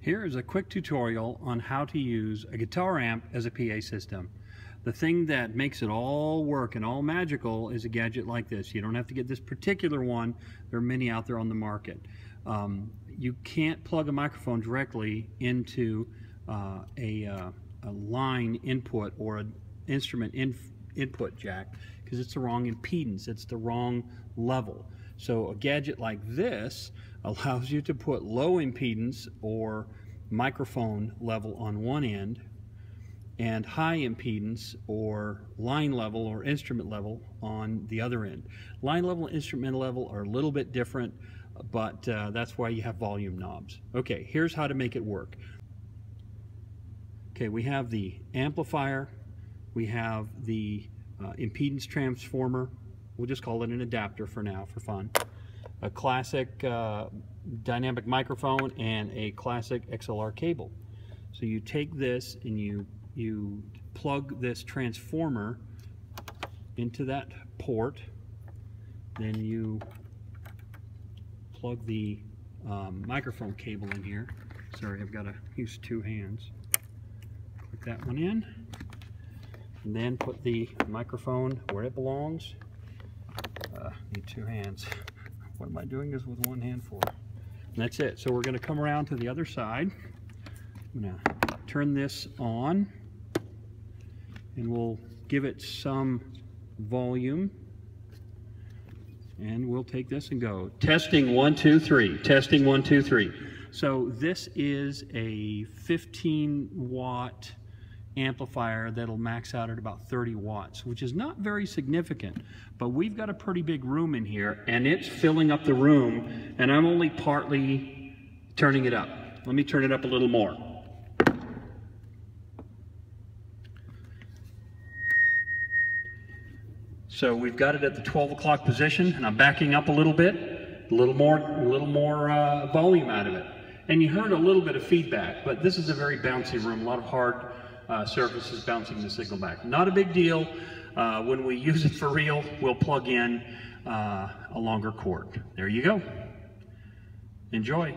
Here is a quick tutorial on how to use a guitar amp as a PA system. The thing that makes it all work and all magical is a gadget like this. You don't have to get this particular one. There are many out there on the market. Um, you can't plug a microphone directly into uh, a, uh, a, line input or an instrument in, input jack because it's the wrong impedance. It's the wrong level. So a gadget like this allows you to put low impedance or microphone level on one end and high impedance or line level or instrument level on the other end. Line level and instrument level are a little bit different, but uh, that's why you have volume knobs. Okay, here's how to make it work. Okay, we have the amplifier, we have the uh, impedance transformer, we'll just call it an adapter for now for fun, a classic uh, dynamic microphone, and a classic XLR cable. So you take this and you, you plug this transformer into that port, then you plug the um, microphone cable in here. Sorry, I've got to use two hands. Click that one in, and then put the microphone where it belongs. Uh, need two hands. What am I doing this with one hand for? And that's it. So we're going to come around to the other side. I'm going to turn this on and we'll give it some volume. And we'll take this and go. Testing one, two, three. Testing one, two, three. So this is a 15 watt amplifier that'll max out at about 30 watts, which is not very significant. But we've got a pretty big room in here, and it's filling up the room, and I'm only partly turning it up. Let me turn it up a little more. So we've got it at the 12 o'clock position, and I'm backing up a little bit, a little more, a little more uh, volume out of it. And you heard a little bit of feedback, but this is a very bouncy room, a lot of hard uh, surfaces bouncing the signal back. Not a big deal. Uh, when we use it for real, we'll plug in uh, a longer cord. There you go. Enjoy.